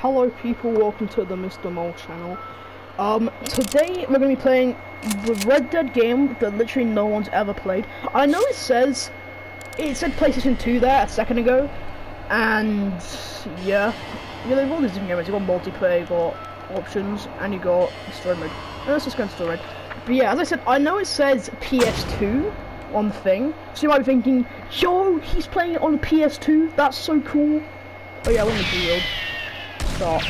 hello people, welcome to the Mr. Mole channel. Um, today we're going to be playing the Red Dead game that literally no one's ever played. I know it says, it said PlayStation 2 there a second ago, and yeah, yeah, they've all these different games. You got multiplayer, you got options, and you got story mode. And let's just go into story mode. But yeah, as I said, I know it says PS2 on the thing, so you might be thinking, yo, he's playing it on the PS2, that's so cool. Oh yeah, we're in the field. Start.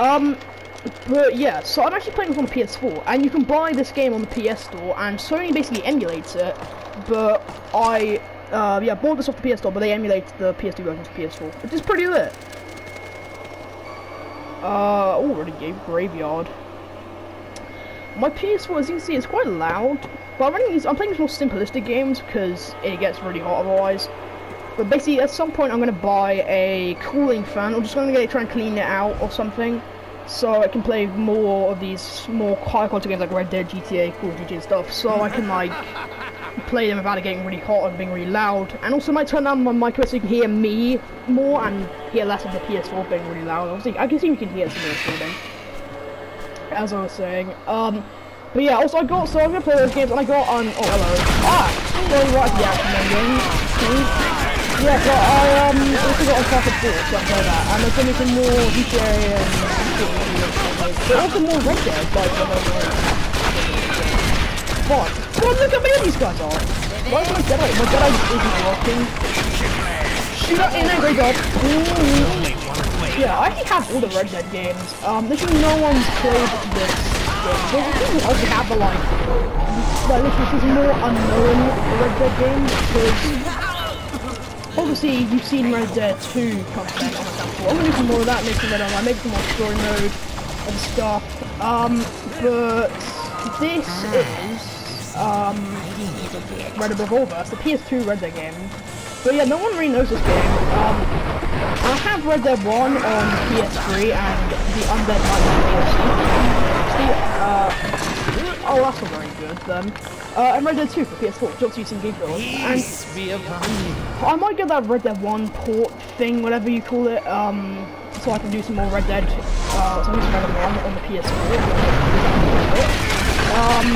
Um, but yeah, so I'm actually playing this on the PS4, and you can buy this game on the PS Store, and Sony basically emulates it, but I, uh, yeah, bought this off the PS Store, but they emulate the PS2 version to PS4, which is pretty lit. Uh, already gave Graveyard. My PS4, as you can see, is quite loud, but I'm running these, I'm playing these more simplistic games, because it gets really hot otherwise. But basically, at some point, I'm going to buy a cooling fan. I'm just going to try and clean it out or something. So I can play more of these more high quality games like Red Dead, GTA, Call of Duty and stuff. So I can like play them without it getting really hot and being really loud. And also might turn down my mic so you can hear me more and hear less of the PS4 being really loud. Obviously, I can see you can hear some of recording. As I was saying. Um, but yeah, also I got, so I'm gonna play those games and I got on, oh hello. Ah! Going to. Yeah, but I um also got a 4, so I play that. And there's gonna be some more GTA and but also more Red Dead, like I don't know. But, God, look how many these guys are! Why is my Deadeye? My Deadeye isn't working. Shoot up in there, great job. Yeah, I actually have all the Red Dead games. Um, literally no one's played this game. But people also have the like, like literally this is more unknown Red Dead games because obviously you've seen Red Dead 2 content on the. I'm gonna do more of that, make some Red Online, make some more story mode and stuff. Um, but this is um Red Dead Revolver. It's the PS2 Red Dead game. But yeah, no one really knows this game. Um, I have Red Dead 1 on PS3 and the Undead Nightmare DLC. Uh, Oh, that's not very good then. Uh, and Red Dead 2 for PS4, just using Gig Build. And I might get that Red Dead 1 port thing, whatever you call it, um, so I can do some more Red Dead, uh, so I'm using Red Dead 1 on the PS4. Um,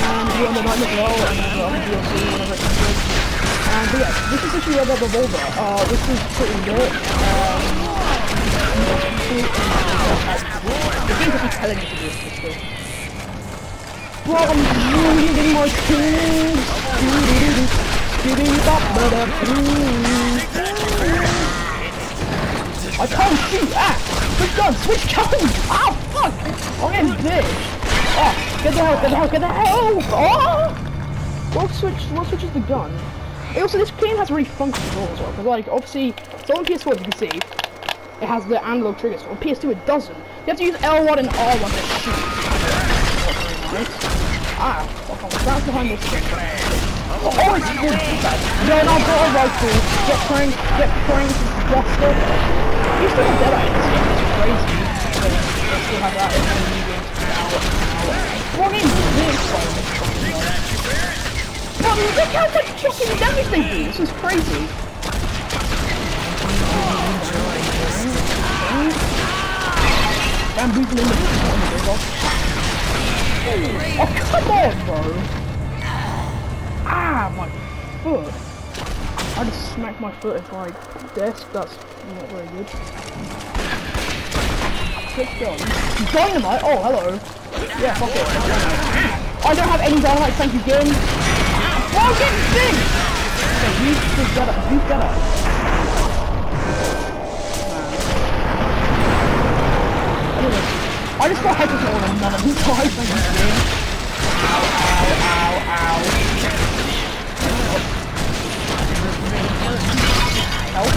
and do on the night as well, and then on the DLC whenever it comes in. And but yeah, this is actually Red Dead Revolver, uh, which is pretty lit. Um, the game's actually telling me to do this, I can't shoot! Ah! Switch gun! Switch gun! Ah, fuck! I'm getting bitch! Ah! Get the hell! Get the hell! Get the hell! Oh! What switch? What switches the gun? And also, this game has really funky controls as well. Because, like, obviously, it's on PS4, as you can see. It has the analog triggers. On PS2, it doesn't. You have to use L1 and R1 to shoot. Ah, that's behind this. Oh, oh it's good. Yeah, I've got a rifle. Get pranked, get pranked, buster. You still this game, it's crazy. I still have that in the new games What is this look how much fucking damage they do, this is crazy. Bamboozling the Oh, come on, bro! Ah, my foot! I just smacked my foot into my desk, that's not very good. Dynamite? Oh, hello. Yeah, fuck it. I don't have any dynamite, thank you, game. Oh, get this! Okay, use the getter, use getter. I just got head hyper on another twice in this game. Ow, ow, ow, ow. Help.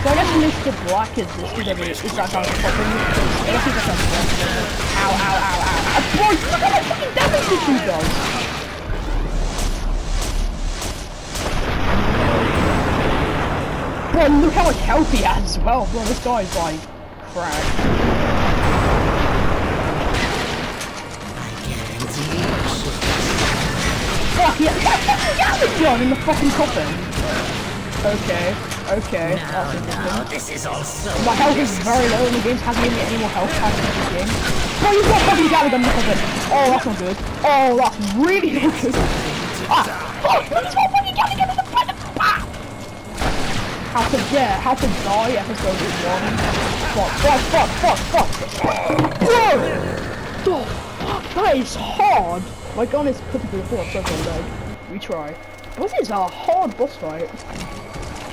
So I guess Mr. Black is this listed every is that sounds like something I guess he's like a Ow, ow, ow, ow. Uh, boy, look how much fucking damage this dude does! Bro, look how much health he has as well. Bro, this guy's like crap. Fuck yeah! The fuck is Gun in the fucking coffin? Okay, okay. No, no, this is all so My health is very low in the game, hasn't given me any more health packs in this game. No, you've got fucking Gatling gun look it. Oh, that's not good. Oh, that's really not good. Ah! Oh, How to, yeah, how to die episode one. Fuck, fuck, fuck, fuck, fuck. Bro! Oh, that is hard. My gun is the floor, so I'm dead. Retry. What is a hard boss fight?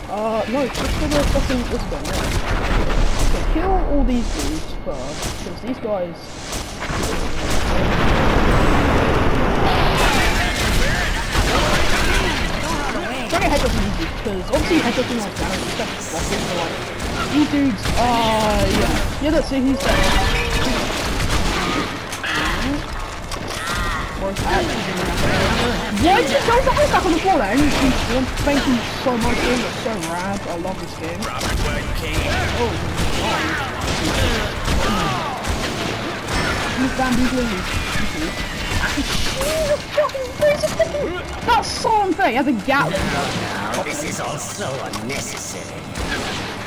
Uh, no, just for the fucking this gun, yeah. Okay, kill all these dudes first, because these guys... Because obviously headshotting like damage and stuff is blocking, so like, dudes, uh, yeah. Yeah, let's see who's there. Where's actually doing that? Why you throw the house back on the floor there? Thank you so much, game. It's so rad. I love this game. Oh. Jesus fucking Christ! That's so unfair. He has a gun. Now, this is all so unnecessary.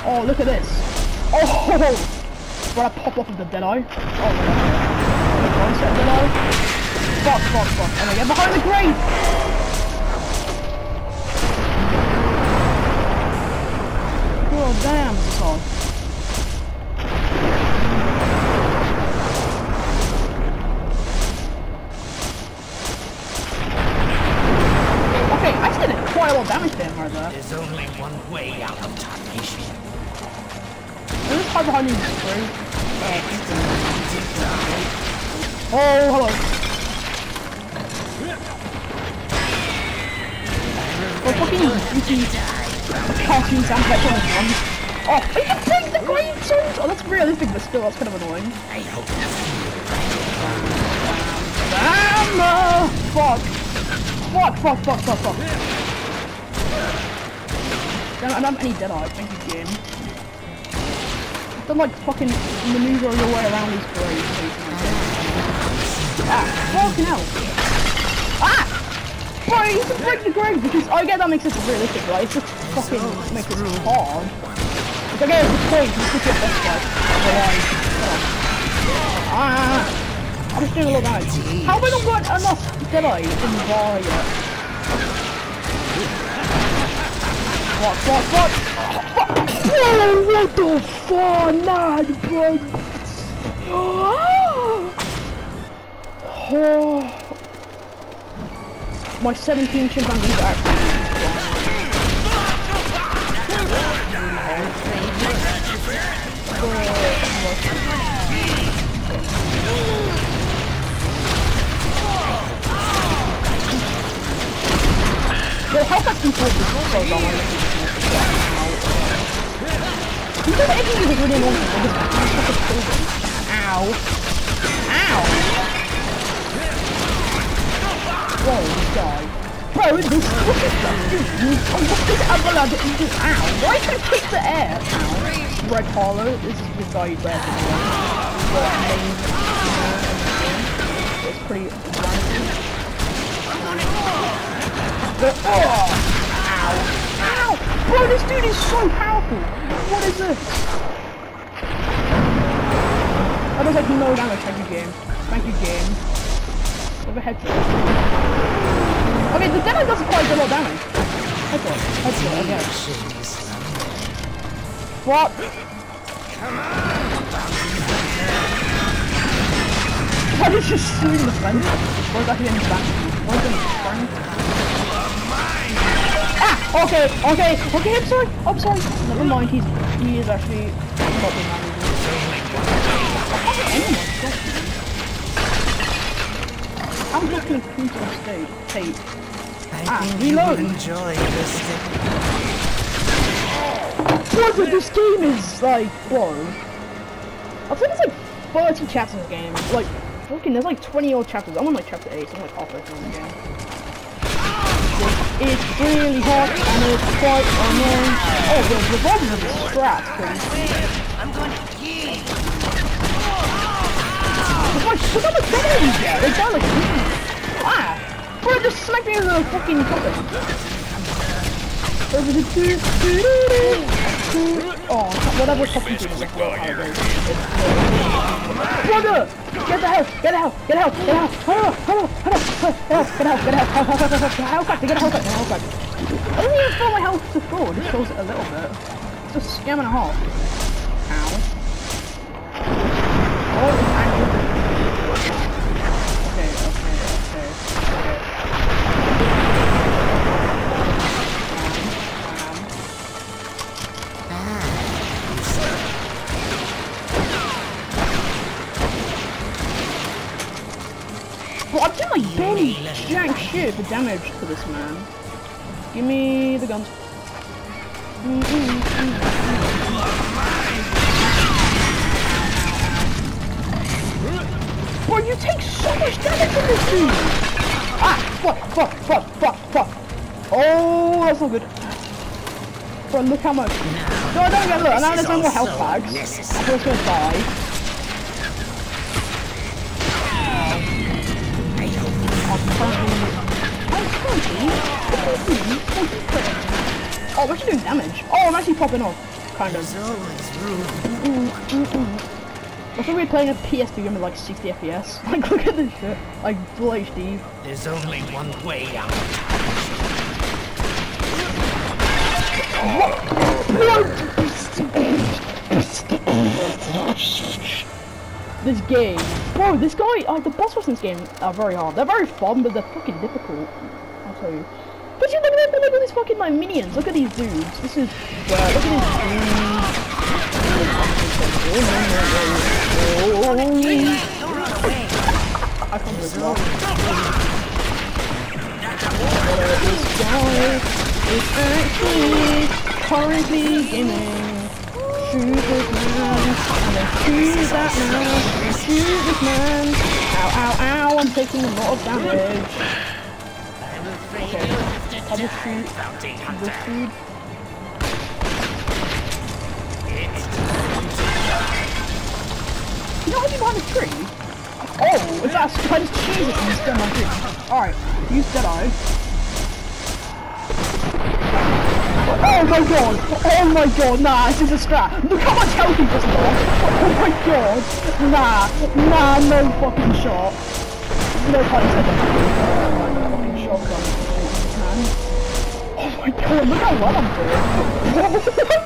Oh, look at this. Oh! When I pop off of the Deadeye. Oh, set Deadeye. Fuck, fuck, fuck. And I get behind the grate! Oh, damn, this is hard. Damage to him right there. There's only one way out of tarnation. This is hard behind you straight. Oh, hello. Oh, fucking goofy cartoon sound effects on drums. Oh, you can take the green songs! Oh, that's realistic, but still, that's kind of annoying. I hope you Damn! Uh, fuck. Fuck, fuck, fuck, fuck, fuck. I don't have any dead eye. Thank you, game. Don't like fucking maneuver your way around these graves. so Ah, fucking hell. Ah! Bro, you can break the grave because I get that makes it realistic, right? It's just fucking makes it hard. Like, I get the point, you best fight. Otherwise, Ah! I'm just doing a lot of damage. How have I not got enough Deadeye in bar yet? What, what, what? Whoa, what the fuck, nah, bro. Oh. My 17 chimpanzees are Well, how fast can people so long? You know that everything is really them. Ow. Ow. Whoa, guy. Bro, this, what is that dude? Oh, what is you? Ow. Why can I kick the air? Ow. Red Harlow, this is the guy there. It's pretty. Ow! Ow! Bro, this dude is so powerful! What is this? That does like no damage, thank you game. Thank you game. With a headshot. Okay, the demo does quite a lot of damage. Headshot. Headshot, okay. What? Come on! Why did you swing the fence? Or is that him back? Why is it front? Okay, okay, okay, I'm sorry, I'm sorry. Never mind, he's, he is actually not the manager. I'm just gonna cruise on stage. I Ah, reload. enjoy this. Brother, this game is like, whoa. I think it's like 30 chapters in the game. Like, fucking, there's like 20 odd chapters. I'm on like chapter 8, so I'm like halfway through the game. It's really hot and it's quite annoying. Oh, the revolvers the strats, please. I'm going to kill. Look how much damage you get. They die like Ah! Bro, just smack me with a fucking puppet. Oh, whatever fucking do is how. Brother! Get the hell! Get the hell! Get the hell! Get the hell! Hello! Hello! Hello! Hello! Get hell! Get! Get the hell! Get the hell! Get hell! Get the hell! Get the hell! I don't even feel my health to full. It just shows it a little bit. It's a scam and a half. Ow. Oh, I'm like barely jack shit for damage to this man. Give me the guns. Mm, mm. Bro, you take so much damage from this dude! Ah! Fuck, fuck, fuck, fuck, fuck. Oh, that's not good. Bro, look how much. No, I don't get look. I know there's no more health bags. I thought I was gonna die. Oh, I'm actually doing damage. Oh, I'm actually popping off. Kind of. I thought we were playing a PS2 game with like 60 FPS. Like, look at this shit. Like, full HD. There's only one way out. This game. Bro, this guy, oh, the boss rush in this game are very hard. They're very fun, but they're fucking difficult. I'll tell you. But you look at, look at these fucking my minions. Look at these dudes. This is, yeah, look at these dudes. I can't believe actually currently gaming. Shoot this man, and then shoot that man, shoot this man. Ow, ow, ow, I'm taking a lot of damage. This hunter. dude. It's You know you behind a tree? Oh, it's that Spanish cheese and it's my tree. Alright, use Deadeye. Oh my god! Oh my god, nah, this is a strat. Look how much health he just lost. Oh my god. Nah, nah, no fucking shot. No pun intended. Oh look how well I'm doing. what the fuck?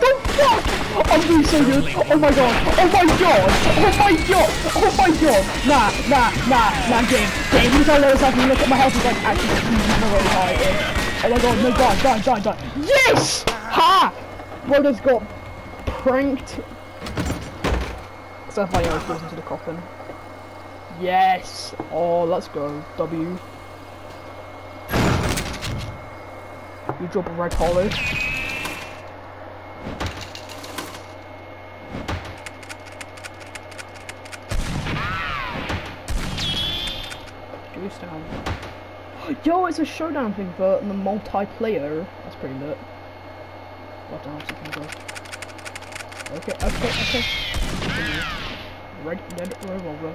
I'm doing so good. Oh my god. Oh my god. Oh my god. Oh my god. Nah, nah, nah, nah, game. Game, look how low it's actually. Look at my health is like actually really high. Oh my god, no, die, die, die, die. Yes! Ha! Bro just got pranked. Except my arrow falls into the coffin. Yes! Oh, let's go. W. You drop a red Harlow. Goose down. Yo, it's a showdown thing for in the multiplayer. That's pretty lit. What else can go? Okay, okay, okay. Red Dead Revolver.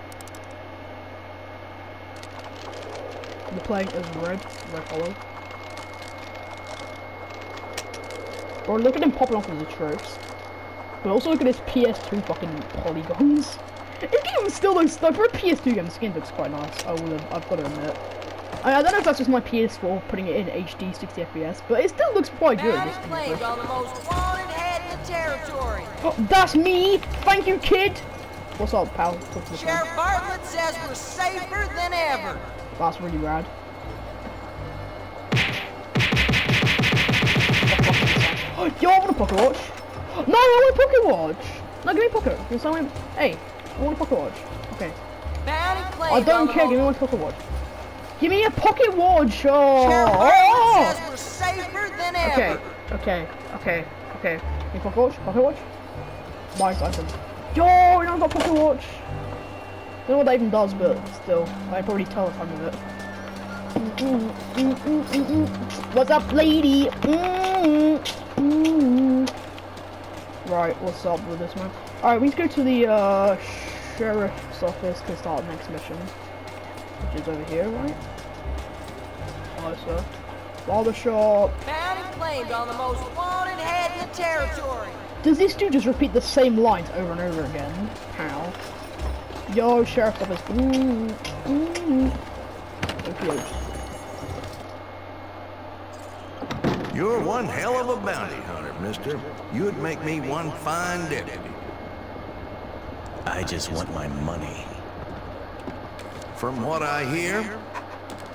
The playing is red, red Harlow. Or look at him popping off with the tropes. But also look at his PS2 fucking polygons. This game still looks like for a PS2 game. The skin looks quite nice. I will. Have, I've got to admit. I, I don't know if that's just my PS4 putting it in HD 60 FPS, but it still looks quite good. This thing, claimed so. on the most wanted head in the territory. Oh, that's me. Thank you, kid. What's up, pal? Talk to the phone. Sheriff Bartlett says we're safer than ever. That's really rad. Yo, I want a pocket watch. No, I want a pocket watch. No, give me a pocket. Can someone? Hey, I want a pocket watch. Okay. I don't care. Give me one pocket watch. Give me a pocket watch. Oh. Than Okay. Okay. Okay. Okay. Give pocket watch. Pocket watch. Nice item. Yo, you know I've got pocket watch. I don't know what that even does, but still, I probably tell if I'm with it. Mm, mm, mm, mm, mm. What's up, lady? Right, what's up with this man? Alright, we need to go to the uh, sheriff's office to start the next mission. Which is over here, right? Oh, sir. Barber shop. Bounty claimed on the most wanted head in the territory. Does this dude just repeat the same lines over and over again? How? Yo, sheriff's office. Ooh, ooh. Okay. You're one hell of a bounty hunter, mister. You'd make me one fine deputy. I just want my money. From what I hear,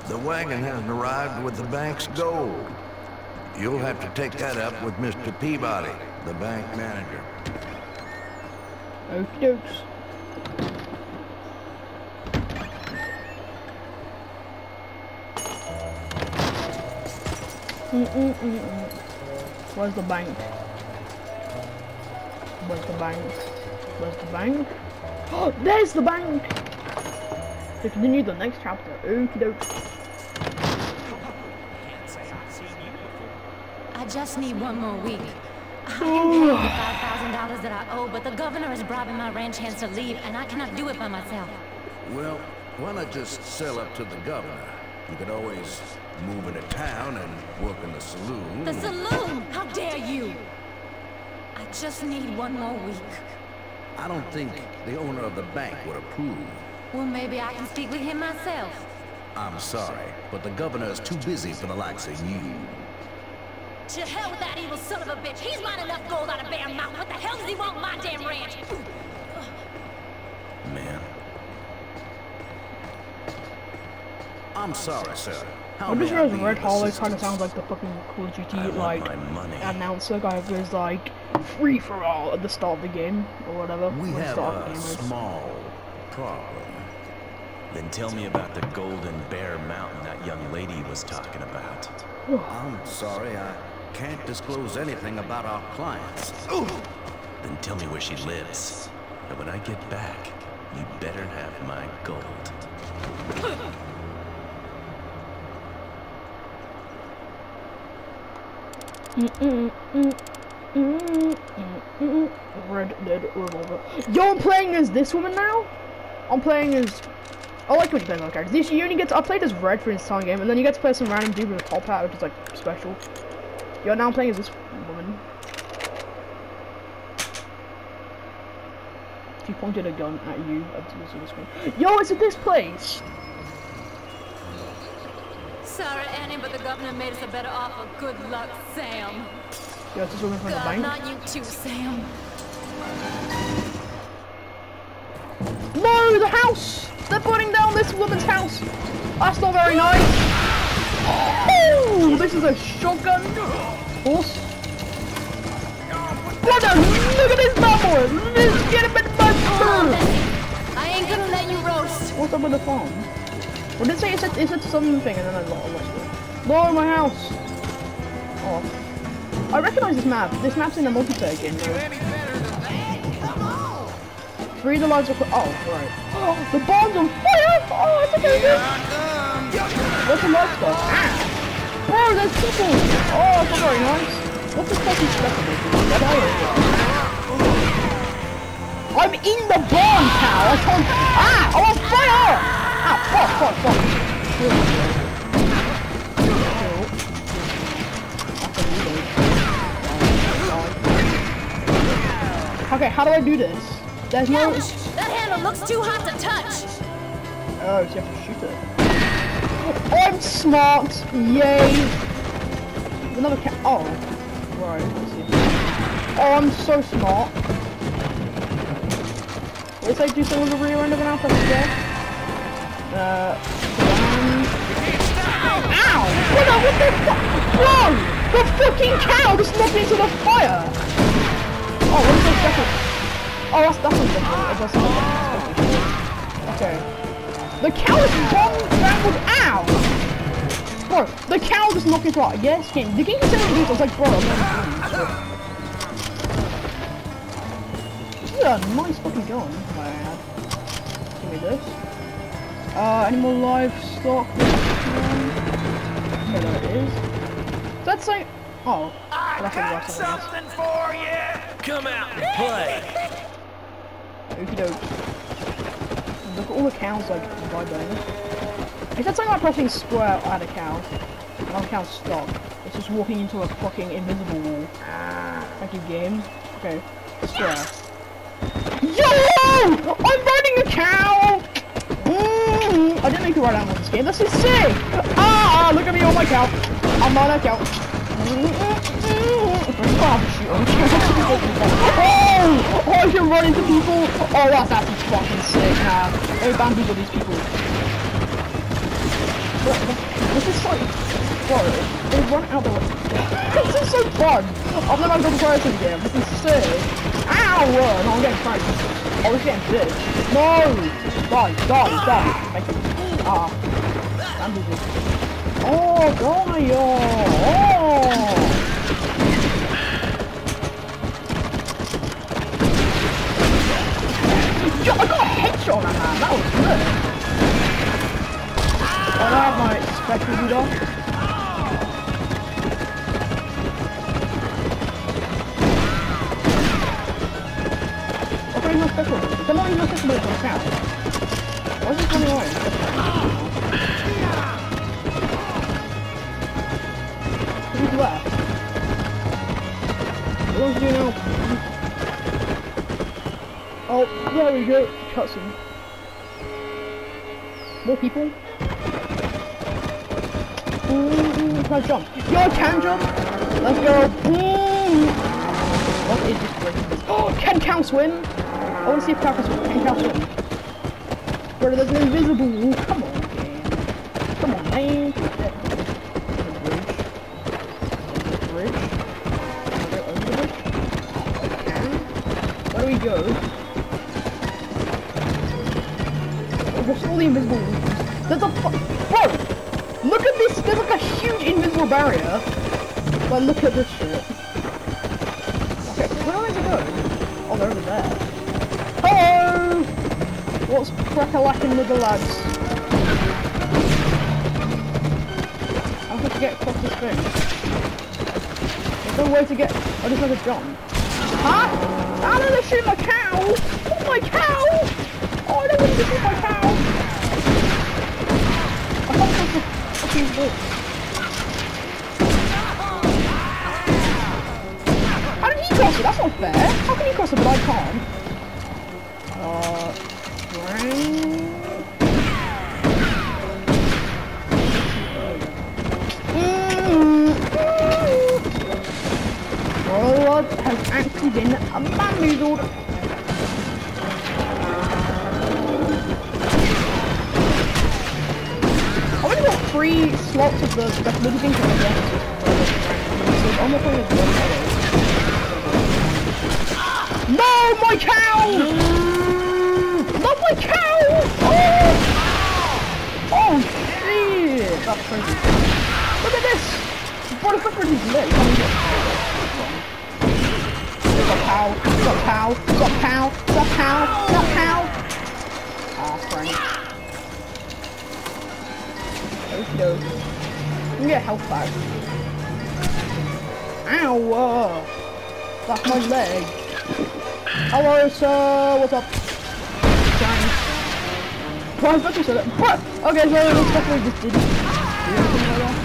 the wagon hasn't arrived with the bank's gold. You'll have to take that up with Mr. Peabody, the bank manager. Okie dokes. Mm-mm-mm-mm. Where's the bank? Where's the bank? Where's the bank? Oh, there's the bank! To continue the next chapter. Okie dokes. Can't say I've seen you before. I just need one more week. I am paying the five thousand dollars that I owe, but the governor is bribing my ranch hands to leave, and I cannot do it by myself. Well, why not just sell up to the governor? You could always move into town and work in the saloon. The saloon! How dare you! I just need one more week. I don't think the owner of the bank would approve. Well, maybe I can speak with him myself. I'm sorry, but the governor is too busy for the likes of you. To hell with that evil son of a bitch! He's mined enough gold out of Bear Mountain. What the hell does he want my damn ranch? Man. I'm sorry, sir. How I just may I realized be Red Harlow kind of sounds like the fucking Call of Duty like my money. announcer guy who goes like free for all at the start of the game or whatever. We have a small problem. Then tell me about the Golden Bear Mountain that young lady was talking about. I'm sorry, I can't disclose anything about our clients. Then tell me where she lives. And when I get back, you better have my gold. Red Dead Revolver. Yo, I'm playing as this woman now. I'm playing as. I like when you play my characters. This you only get. To, I played as Red for this entire game, and then you get to play some random dude with a top hat, which is like special. Yo, now I'm playing as this woman. She pointed a gun at you. Yo, it's at this place. Sorry, Annie, but the governor made us a better offer. Good luck, Sam. Yeah, this woman from the God, bank. not you too, Sam. No, the house! They're burning down this woman's house! That's not very nice! Oh, this is a shotgun! Horse? Brother, look at this bad boy! Let's get him in oh, my fur! I ain't gonna let you roast. What's up with the phone? What did it say? It said, it said something and then I lost it. Lower my house! Oh. I recognize this map. This map's in the multiplayer game. though. Three of the lives are... Oh, right. Oh, the bomb's on fire! Oh, it's okay. What's the light stuff? Ah! Bro, there's people! Oh, it's not very nice. What's this fucking stuff? Dead eye? I'm in the barn, pal! I can't... Ah! I'm on fire! Fuck, fuck, fuck. Okay, how do I do this? There's no... That handle looks too hot to touch. Oh, so you have to shoot it. I'm smart! Yay! Another cat. Oh. Right. Oh, I'm so smart. Let's I do something with the rear end of an alpha there? Uh. um, Ow! What the, what the fuck? Bro! The fucking cow just knocked me into the fire! Oh, what is this second? Oh, that's, that's something different. Different. Okay. The cow is bomb trampled out! Bro, the cow just knocked me flat. Yes, game. The game is saying these. I was like, bro, I'm not doing this. This is a nice fucking gun. Give me this. Uh, any more livestock? Okay, there it is. That's like. Oh. I that's got the rest of it is. something for you. Come out and play. Okie doke. Look at all the cows like vibrating. Is that something like pressing square at a cow? And on cow stop. It's It's just walking into a fucking invisible wall. Thank you, game. Okay, square. Yo! I'm riding a cow! Make the right animal in this game. Is sick! Ah! Look at me on my cow. I'm on a cow. Oh! Oh, I can run into people! Oh, that's actually fucking sick now. Let me bamboozle these people. This is so... Bro, they run out the way. this is so fun! I've never gone to this game. This is sick. Ow! No, I'm getting cranked. Oh, he's getting big. No! Die, die, die. Thank you. あ何でですおおどうなんよーおおよよヘッショーだなだおすぐあらまいスペックビードスペックビードスペックビードスペックビードス running away? Who's left? What do you know? Oh, there we go. Cutscene. More people. Ooh, can I jump? Yo, I can jump. Let's go. Ooh. What is this? Oh, can cow swim? I want to see if cow can swim. Can cow swim? There's an invisible. Come on, man. Come on, man. Bridge. Go? Where do we go? What's all the invisible walls? There's a Bro! Look at this! There's like a huge invisible barrier. But look at this shit. Okay, where oh, is it going? Oh, they're over there. What's crack-a-lacking with the lads? I'm supposed to get across this thing. There's no way to get... I just have to jump. Huh? I don't know, they're shooting my cow! Oh, my cow! Oh, I don't want to shoot my cow! I can't cross the fucking wall. How did he cross it? That's not fair. How can he cross it but I can't? Warlord has actually been bamboozled. I only got three slots of the special the. So I'm not playing as one No, my cow! Not my cow! Oh! Oh, shit! That's crazy. Look at this! Bro, look at these lit. Somehow, somehow, somehow, somehow, somehow. Ah, Frank. Oh, no. I'm gonna back. Ow! Uh, that's my leg. Hello, sir. What's up? Thanks. Well, I was about to that, but okay, so this definitely just didn't do anything like that.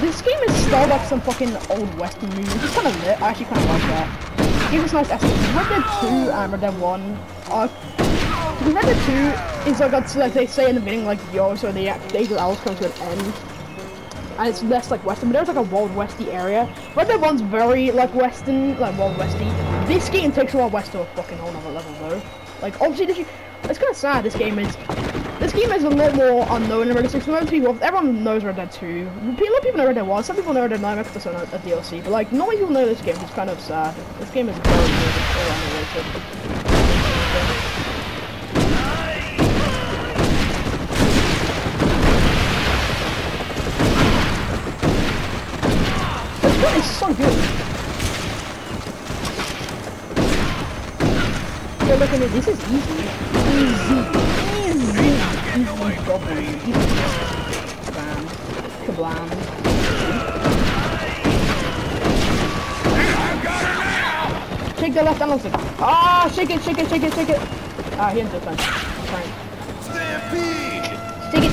This game is styled like some fucking old western movie. It's kind of lit. I actually kind of like that. Give us nice aesthetic. Red Dead 2 and Red Dead 1 uh, are because Red Dead 2 is like, it's like they say in the beginning, like, yo, so the days of owls come to an end. And it's less like western, but there's like a wild westy area. Red Dead 1's very like western, like wild westy. This game takes Wild West to a fucking whole nother level though. Like obviously this, it's kind of sad this game is, this game is a lot more unknown in Red Dead 6. Most people, everyone knows Red Dead 2. A lot of people know Red Dead 1, some people know Red Dead 9 because it's a, DLC, but like not many people know this game, it's kind of sad. This game is very very underrated. This so good. Yeah, look at. This is easy. Easy. Easy. Easy. Easy. Bam. Kablam. Shake the left analog stick. Ah, shake it, shake it, shake it, shake it. Ah, he didn't do. Fine. Stampede! Stick it.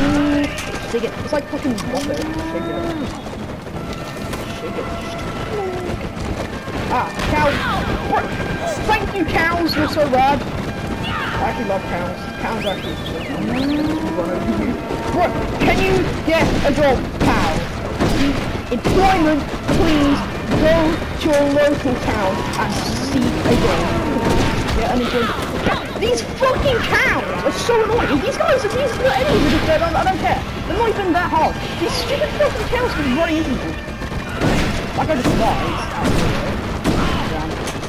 Mm, stick it. It's like fucking water. Shake it. Shake it. Ah, cows. What? Thank you, cows. You're so rad. I actually love cows. Cows are actually so. What? Can you get a job, cow? Employment, please go to your local town and seek a job. Yeah, and. These fucking cows are so annoying. These guys, these are not any of I don't, don't care. They're not even that hard. These stupid fucking cows can run into me. Like I just died.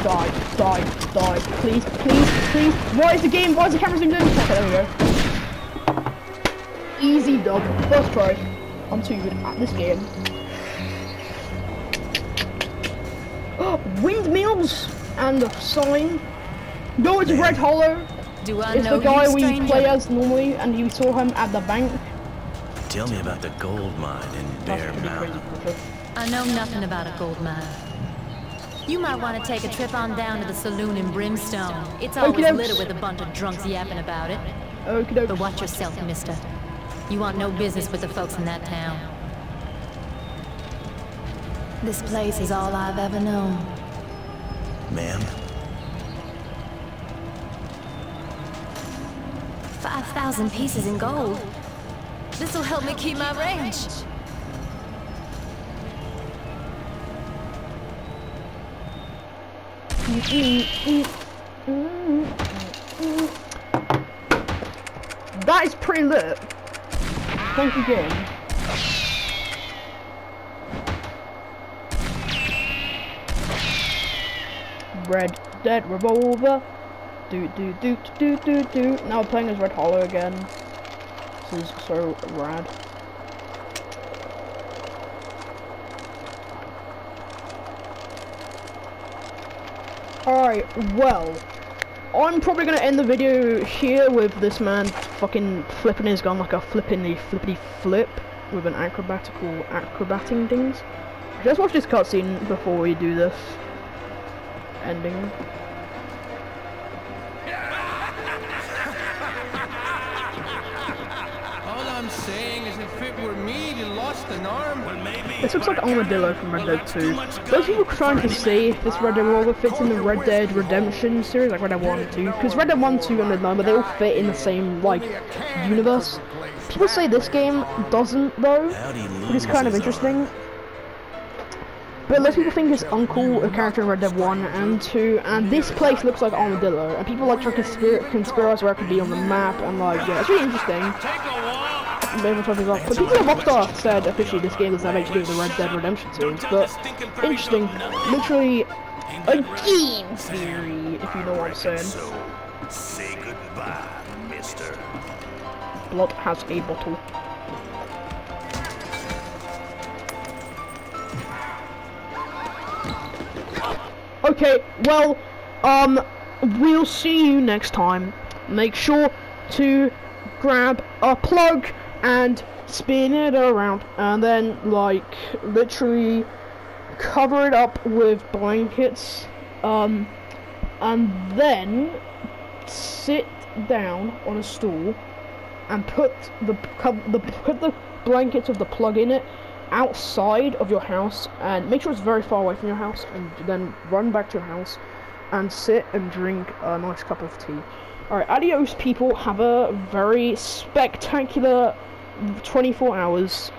Die, die, die. Please, please, please. Why is the game, why is the camera zoomed in? Okay, there we go. Easy dub. First try. I'm too good at this game. Oh, windmills and a sign. No, it's Red Harlow. Do I It's know the guy we stranger? play as normally, and you saw him at the bank. Tell me about the gold mine in Bear That's pretty crazy. Mountain. I know nothing about a gold mine. You might want to take a trip on down to the saloon in Brimstone. It's always Okey-dokes. littered with a bunch of drunks yapping about it. Okie But watch yourself, mister. You want no business with the folks in that town. This place is all I've ever known. Ma'am? Five thousand pieces in gold. This'll help me keep my range. Mm-hmm. That is pretty lit. Thank you, game. Red Dead Revolver. Do do do do do do. Now playing as Red Harlow again. This is so rad. Alright, well, I'm probably gonna end the video here with this man fucking flipping his gun like a flipping flippity flip with an acrobatical acrobating things. Let's watch this cutscene before we do this ending. An arm. Well, maybe. This looks like Armadillo from Red Dead 2. Those people trying to see if this Red Dead Revolver fits in the Red Dead Redemption series, like Red Dead 1 and 2, because Red Dead 1, 2, and Red Dead 9, but they all fit in the same, like, universe. People say this game doesn't, though, which is kind of interesting. But most people think it's Uncle, a character in Red Dead 1 and 2, and this place looks like Armadillo, and people like try to conspir conspiracy where it could be on the map, and like, yeah, it's really interesting. This off. But people at Rockstar said officially this game doesn't have anything to do the Red Dead Redemption series, but interesting. Literally a game theory, if you know what I'm saying. So, say goodbye, mister. Blood has a bottle. Okay, well, um, we'll see you next time. Make sure to grab a plug and spin it around, and then, like, literally cover it up with blankets, um, and then sit down on a stool and put the the put the blankets of the plug in it outside of your house and make sure it's very far away from your house and then run back to your house and sit and drink a nice cup of tea. Alright, adios people, have a very spectacular 24 hours